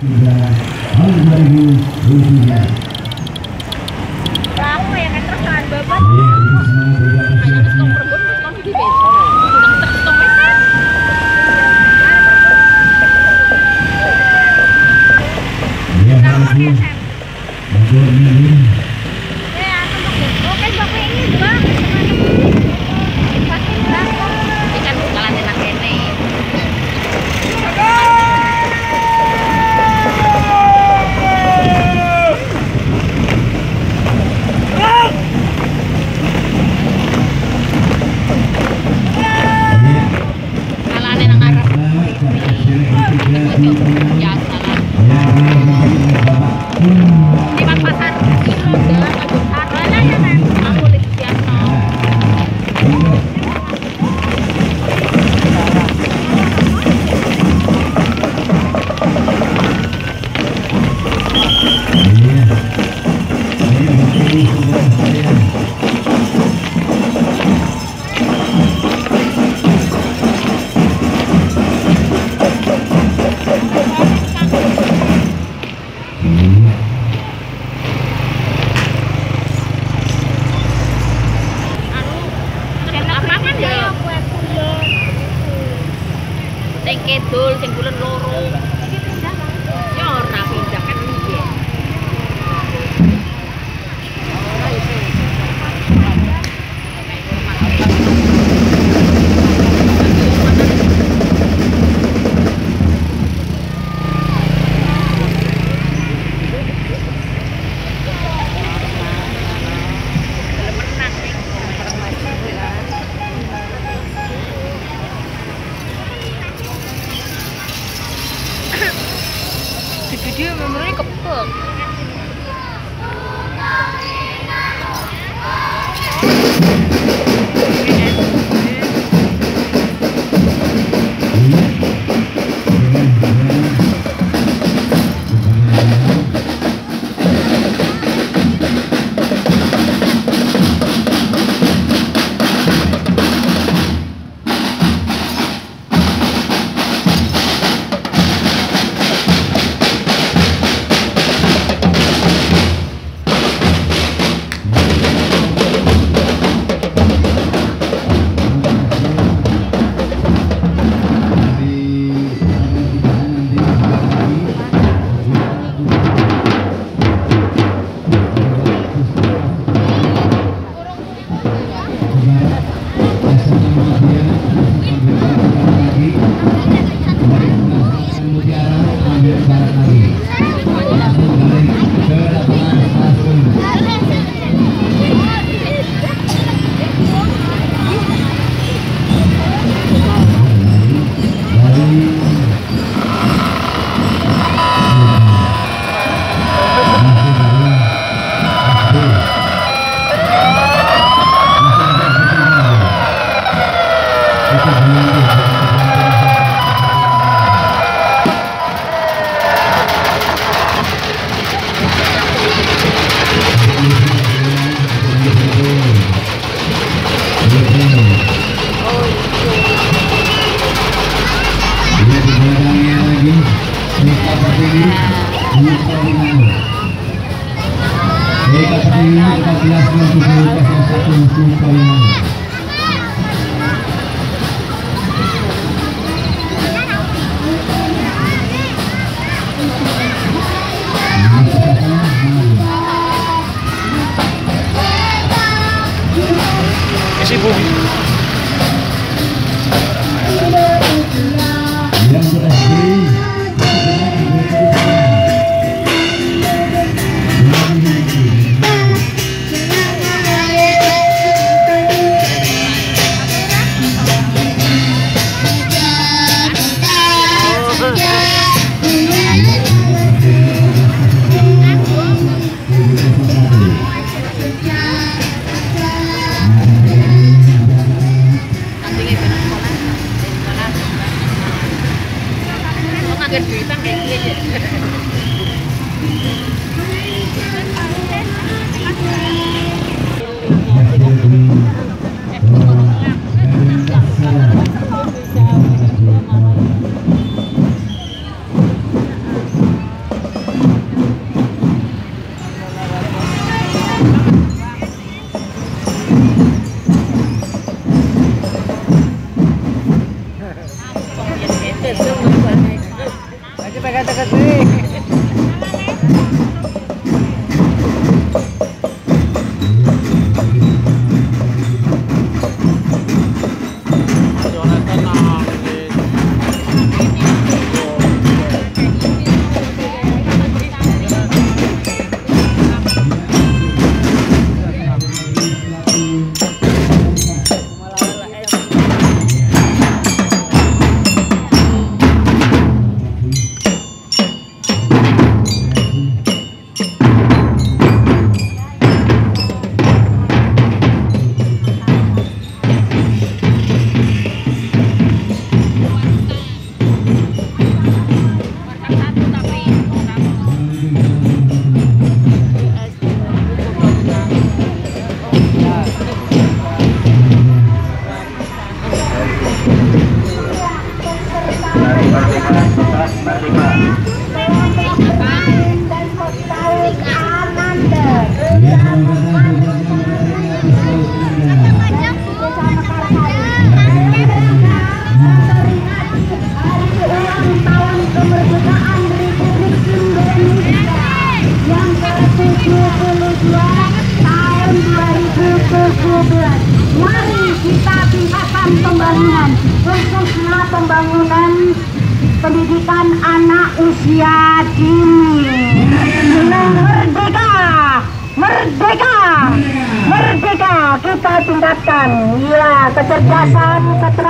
tahun 2023. Laku ya kan terus babat. 个 bug。Esse burro. Ayo pegang-pegang pendidikan anak usia dini. Merdeka. Merdeka. Merdeka. Kita tingkatkan. Ya kecerdasan keterampilan.